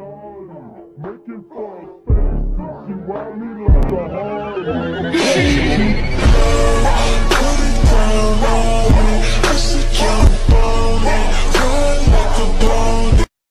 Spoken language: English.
Making fun faces, she want me like a Harley.